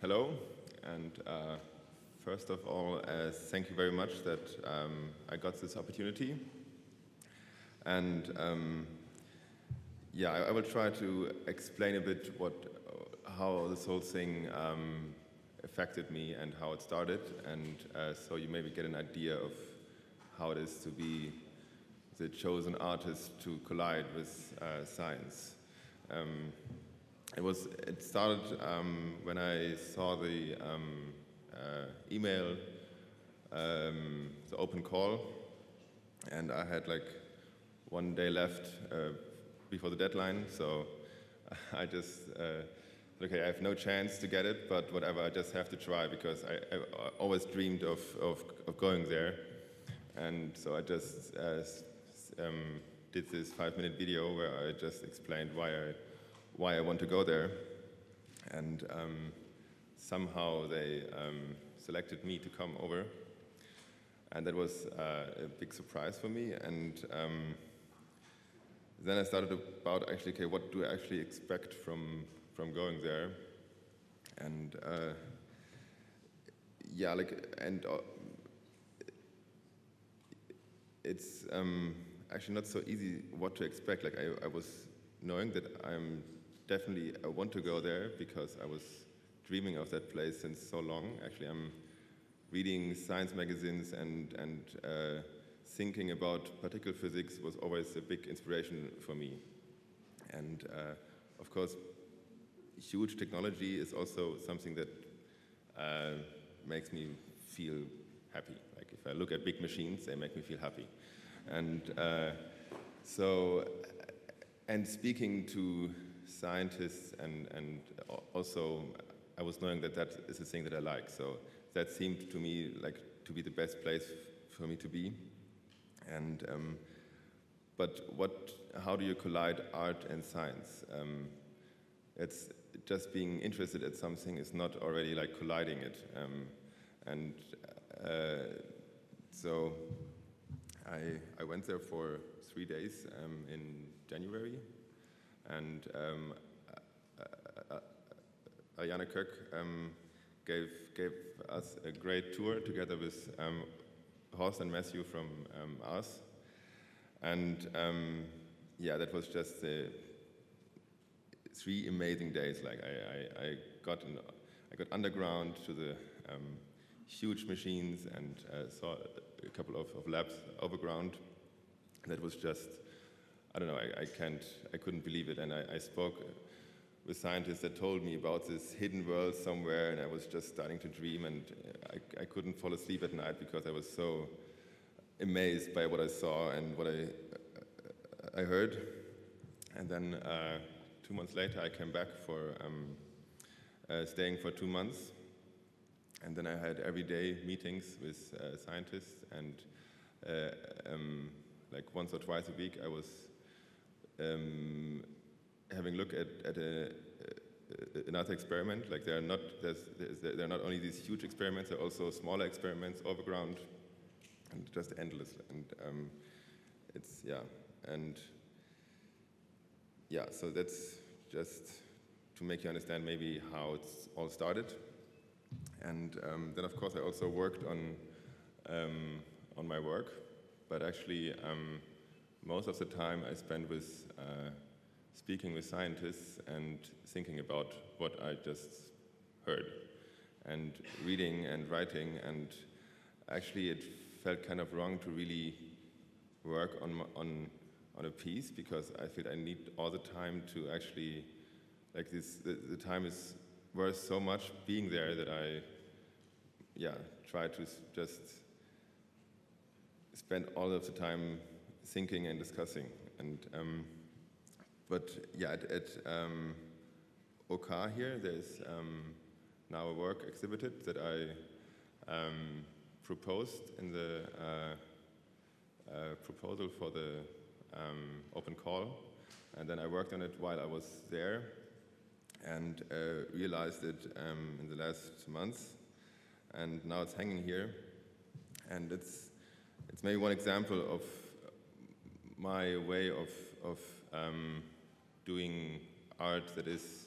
hello, and uh, first of all, uh, thank you very much that um, I got this opportunity. And um, yeah, I, I, will try to explain a bit what, how this whole thing um, affected me and how it started, and uh, so you maybe get an idea of how it is to be the chosen artist to collide with uh, science. It was. It started um, when I saw the um, uh, email, um, the open call, and I had like one day left uh, before the deadline. So I just uh, okay, I have no chance to get it, but whatever, I just have to try because I, I always dreamed of, of, of, going there. And so I just uh, um, did this five minute video where I just explained why I why I want to go there. And um, somehow they um, selected me to come over. And that was uh, a big surprise for me. And um, then I started about actually, okay, what do I actually expect from, from going there? And uh, yeah, like, and uh, it's um, actually not so easy what to expect. Like, I, I was knowing that I'm definitely I want to go there because I was dreaming of that place since so long. Actually, I'm reading science magazines and, and uh, thinking about particle physics was always a big inspiration for me. And uh, of course, huge technology is also something that uh, makes me feel happy. Like if I look at big machines, they make me feel happy. And uh, so, and speaking to scientists and, and also I was knowing that that is a thing that I like. So that seemed to me like to be the best place for me to be. And um, but what? How do you collide art and science? Um, it's just being interested at something is not already like colliding it. Um, and uh, so I I went there for three days um, in January and um, uh, uh, Ariane Koek um, gave, gave us a great tour together with um, Horst and Matthew from us. And um, yeah, that was just three amazing days. Like I, I, I got in, I got underground to the um, huge machines and uh, saw a couple of, of labs overground. That was just I don't know, I, I can't, I couldn't believe it. And I, I, spoke with scientists that told me about this hidden world somewhere, and I was just starting to dream, and I, I couldn't fall asleep at night because I was so amazed by what I saw and what I, I heard. And then uh, two months later, I came back for um, uh, staying for two months. And then I had everyday meetings with uh, scientists, and uh, um, like once or twice a week, I was um, having look at, at a, another experiment. Like there are not there's, there's, there are not only these huge experiments, there are also smaller experiments overground, and just endless. And um, it's yeah, and yeah. So that's just to make you understand maybe how it's all started. And um, then of course I also worked on um, on my work, but actually um, most of the time I spend with uh, speaking with scientists and thinking about what I just heard and reading and writing. And actually it felt kind of wrong to really work on, on, on a piece because I feel I need all the time to actually like this the, the time is worth so much being there that I yeah try to just spend all of the time thinking and discussing. And um, but yeah, at, at um, OK here, there's um, now a work exhibited that I um, proposed in the uh, uh, proposal for the um, open call, and then I worked on it while I was there, and uh, realized it um, in the last months, and now it's hanging here, and it's it's maybe one example of my way of, of um, doing art that is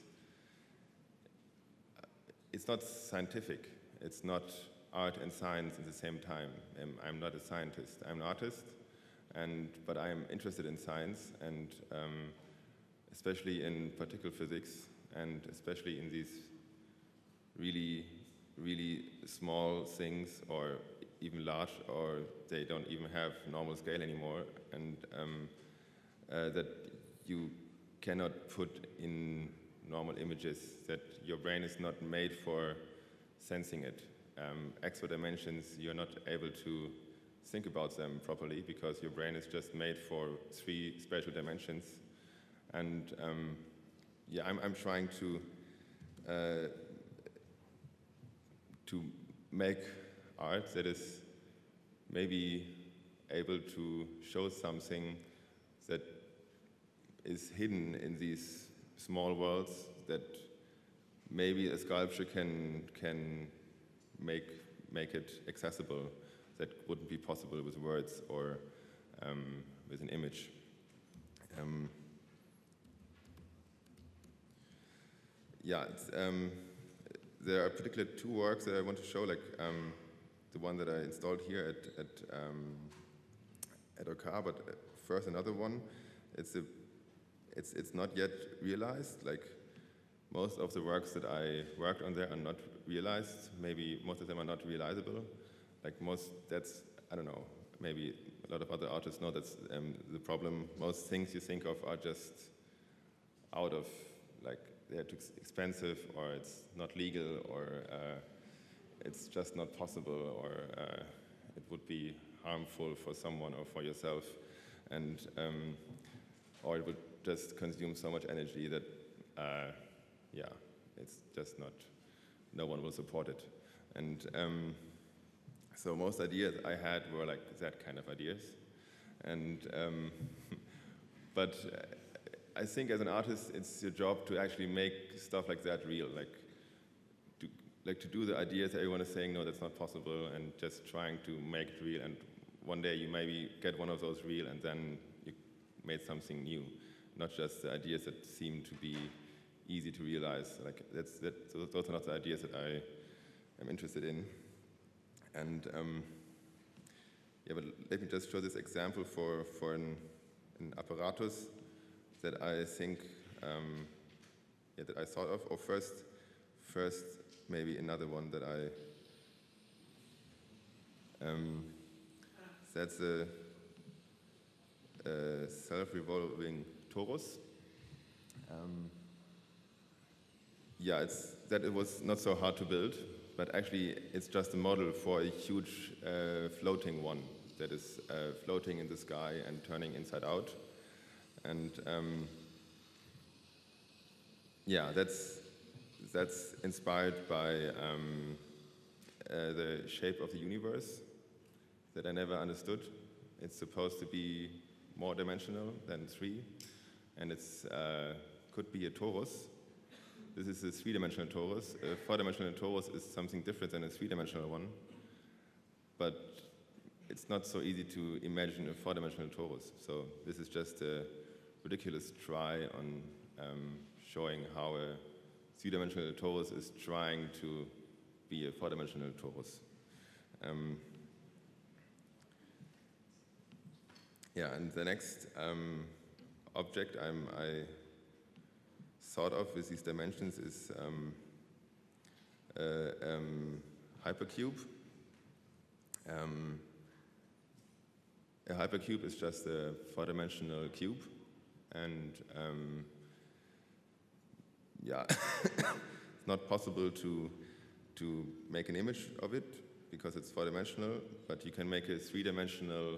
it's not scientific. It's not art and science at the same time. Um, I'm not a scientist. I'm an artist, and but I am interested in science and um, especially in particle physics and especially in these really, really small things or even large or they don't even have normal scale anymore and um, uh, that you cannot put in normal images, that your brain is not made for sensing it. Um, extra dimensions, you're not able to think about them properly because your brain is just made for three spatial dimensions. And um, yeah, I'm, I'm, trying to uh, to make art that is maybe able to show something that is hidden in these small worlds that maybe a sculpture can can make make it accessible that wouldn't be possible with words or um, with an image. Um, yeah, um, there are particular two works that I want to show, like um, the one that I installed here at at, um, at OK, but first another one. It's a it's it's not yet realized. Like most of the works that I worked on there are not realized. Maybe most of them are not realizable. Like most, that's I don't know. Maybe a lot of other artists know that's um, the problem. Most things you think of are just out of like they're too expensive or it's not legal or uh, it's just not possible or uh, it would be harmful for someone or for yourself. And um, or it would just consume so much energy that uh, yeah it's just not no one will support it. And um, so most ideas I had were like that kind of ideas. And um, but I think as an artist, it's your job to actually make stuff like that real, like like to do the ideas everyone is saying no, that's not possible, and just trying to make it real. And one day you maybe get one of those real, and then you made something new, not just the ideas that seem to be easy to realize. Like that's that. Those are not the ideas that I am interested in. And um, yeah, but let me just show this example for for an, an apparatus that I think um, yeah, that I thought of. Or first, first maybe another one that I. Um, that's a, a self-revolving torus. Um, yeah, it's that it was not so hard to build, but actually it's just a model for a huge uh, floating one that is uh, floating in the sky and turning inside out. And um, yeah, that's, that's inspired by um, uh, the shape of the universe that I never understood. It's supposed to be more dimensional than three, and it uh, could be a torus. This is a three-dimensional torus. A four-dimensional torus is something different than a three-dimensional one, but it's not so easy to imagine a four-dimensional torus. So this is just a ridiculous try on um, showing how a three-dimensional torus is trying to be a four-dimensional torus. Um, yeah, and the next um, object I'm, i thought of with these dimensions is um, a um, hypercube. Um, a hypercube is just a four-dimensional cube and um, yeah, it's not possible to to make an image of it because it's four-dimensional, but you can make a three-dimensional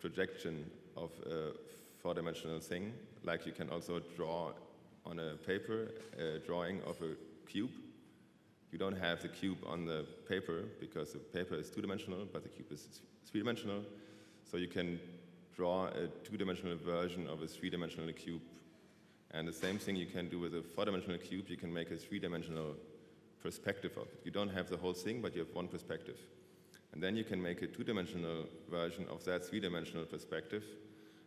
projection of a four-dimensional thing, like you can also draw on a paper a drawing of a cube. You don't have the cube on the paper because the paper is two-dimensional, but the cube is three-dimensional. So you can draw a two-dimensional version of a three-dimensional cube. And the same thing you can do with a four-dimensional cube, you can make a three-dimensional perspective of it. You don't have the whole thing, but you have one perspective. And then you can make a two-dimensional version of that three-dimensional perspective,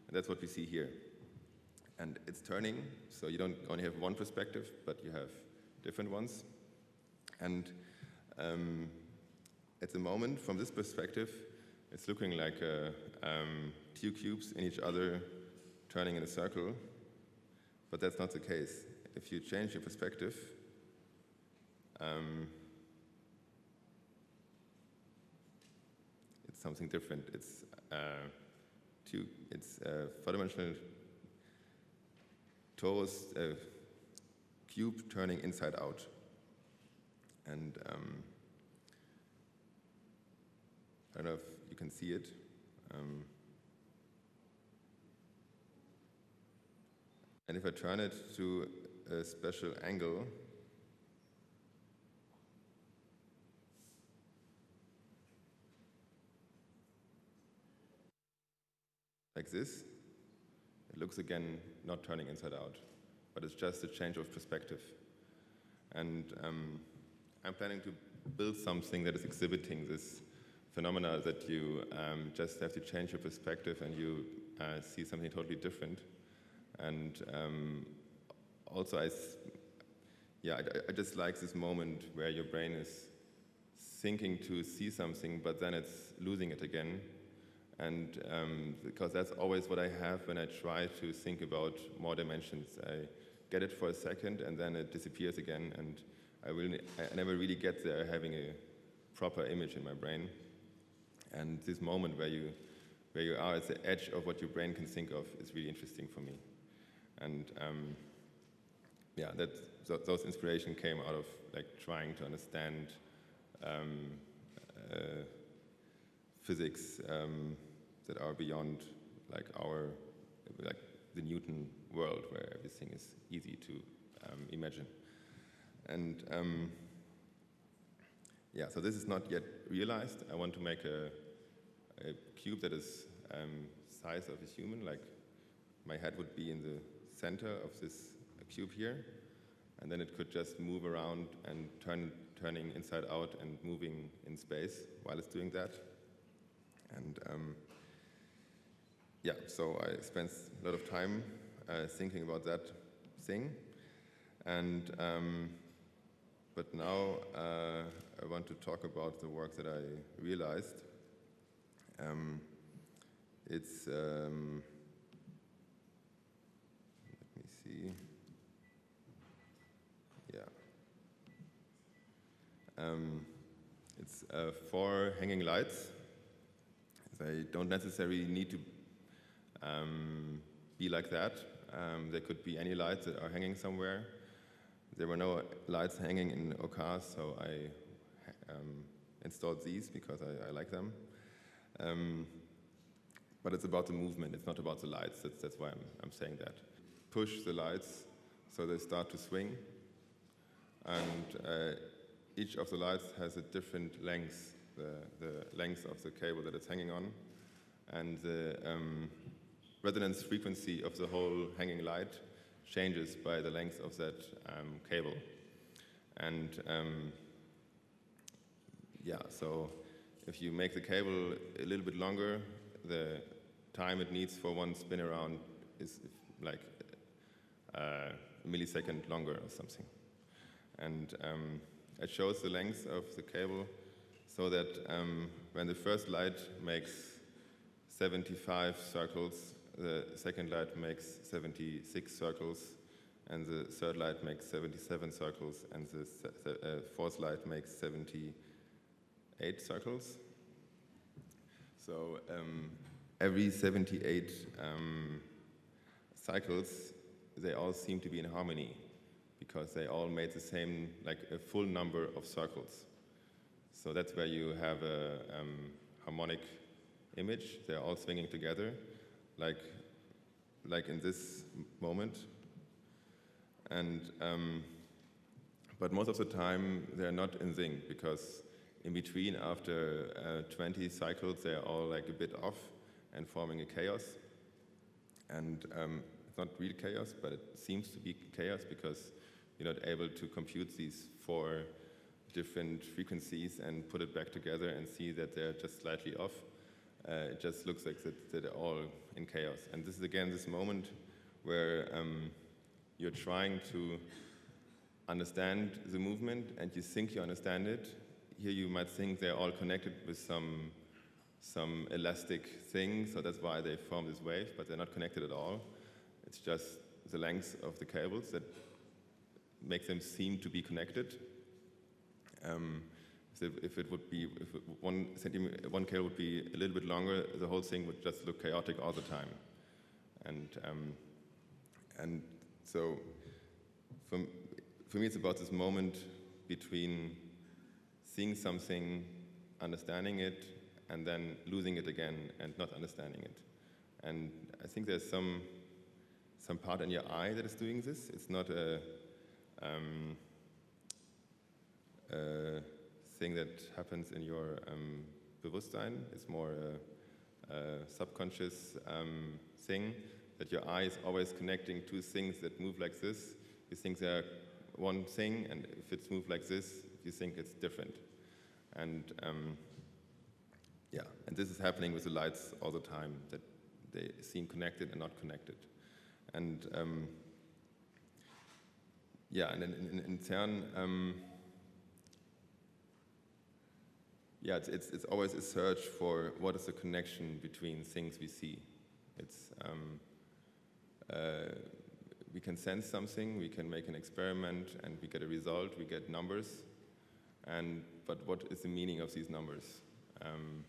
and that's what we see here. And it's turning, so you don't only have one perspective, but you have different ones. And um, at the moment, from this perspective, it's looking like uh, um, two cubes in each other turning in a circle, but that's not the case. If you change your perspective, um, it's something different. It's uh, two. It's a four-dimensional torus a cube turning inside out, and um, I don't know if you can see it. Um, and if I turn it to a special angle, like this, it looks again not turning inside out, but it's just a change of perspective. And um, I'm planning to build something that is exhibiting this phenomena that you um, just have to change your perspective and you uh, see something totally different. And um, also, I, yeah, I, I, just like this moment where your brain is thinking to see something, but then it's losing it again. And um, because that's always what I have when I try to think about more dimensions. I get it for a second and then it disappears again, and I, will, I never really get there having a proper image in my brain. And this moment where you, where you are at the edge of what your brain can think of is really interesting for me. And um, yeah, that, th those inspiration came out of like trying to understand um, uh, physics um, that are beyond like our, like the Newton world where everything is easy to um, imagine. And um, yeah, so this is not yet realized. I want to make a, a cube that is um, size of a human, like my head would be in the center of this cube here, and then it could just move around and turn, turning inside out and moving in space while it's doing that. And um, yeah, so I spent a lot of time uh, thinking about that thing. And um, but now uh, I want to talk about the work that I realized. Um, it's, um, see, yeah. Um, it's uh, four hanging lights. They don't necessarily need to um, be like that. Um, there could be any lights that are hanging somewhere. There were no lights hanging in OCAS, so I um, installed these because I, I like them. Um, but it's about the movement, it's not about the lights, that's, that's why I'm, I'm saying that. Push the lights so they start to swing, and uh, each of the lights has a different length, the, the length of the cable that it's hanging on, and the um, resonance frequency of the whole hanging light changes by the length of that um, cable. And um, yeah, so if you make the cable a little bit longer, the time it needs for one spin around is like uh, a millisecond longer or something. And um, it shows the length of the cable so that um, when the first light makes 75 circles, the second light makes 76 circles, and the third light makes 77 circles, and the uh, fourth light makes 78 circles. So um, every 78 um, cycles, they all seem to be in harmony because they all made the same, like a full number of circles. So that's where you have a um, harmonic image. They're all swinging together like, like in this moment. And, um, but most of the time they're not in sync because in between after uh, 20 cycles they're all like a bit off and forming a chaos. And um, not real chaos, but it seems to be chaos because you're not able to compute these four different frequencies and put it back together and see that they're just slightly off uh, it just looks like that, that, they're all in chaos. And this is again this moment where um, you're trying to understand the movement and you think you understand it. Here you might think they're all connected with some, some elastic thing, so that's why they form this wave, but they're not connected at all. It's just the length of the cables that make them seem to be connected. Um, so if it would be, if one, centimeter, one cable would be a little bit longer, the whole thing would just look chaotic all the time. And, um, and so for, for me, it's about this moment between seeing something, understanding it, and then losing it again and not understanding it. And I think there's some, some part in your eye that is doing this. It's not a, um, a thing that happens in your um, Bewusstsein. It's more a, a subconscious um, thing that your eye is always connecting two things that move like this. You think they're one thing, and if it's moved like this, you think it's different. And um, yeah, and this is happening with the lights all the time, that they seem connected and not connected. And um, yeah, and in, in, in CERN, um, yeah, it's, it's, it's, always a search for what is the connection between things we see. It's, um, uh, we can sense something, we can make an experiment, and we get a result, we get numbers. And, but what is the meaning of these numbers? Um,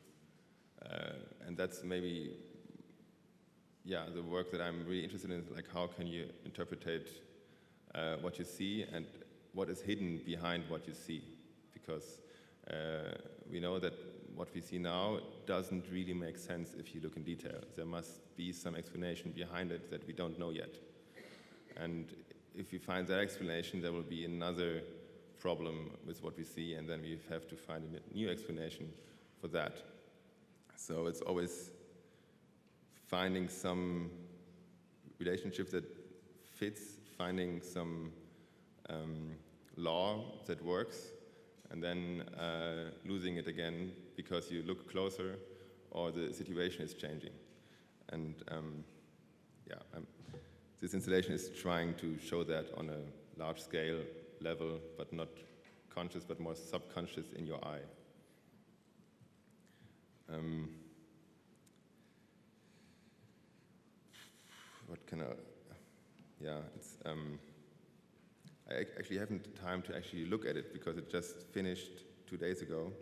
uh, and that's maybe, yeah, the work that I'm really interested in, is like how can you interpret uh, what you see and what is hidden behind what you see? Because uh, we know that what we see now doesn't really make sense if you look in detail. There must be some explanation behind it that we don't know yet. And if we find that explanation, there will be another problem with what we see, and then we have to find a new explanation for that. So it's always finding some relationship that fits, finding some um, law that works, and then uh, losing it again because you look closer or the situation is changing. And um, yeah, I'm, this installation is trying to show that on a large scale level, but not conscious, but more subconscious in your eye. Um, what can I, yeah, it's, um, I actually haven't time to actually look at it because it just finished two days ago.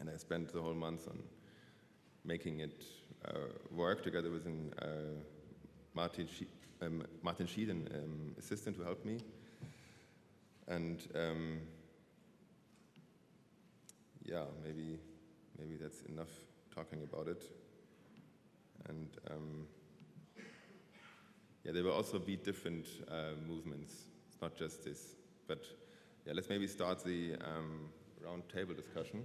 And I spent the whole month on making it uh, work together with an uh, Martin, um, Martin Schied, an um, assistant who helped me. And um, yeah, maybe, maybe that's enough talking about it. And um, yeah, there will also be different uh, movements. It's not just this. But yeah, let's maybe start the um, round table discussion.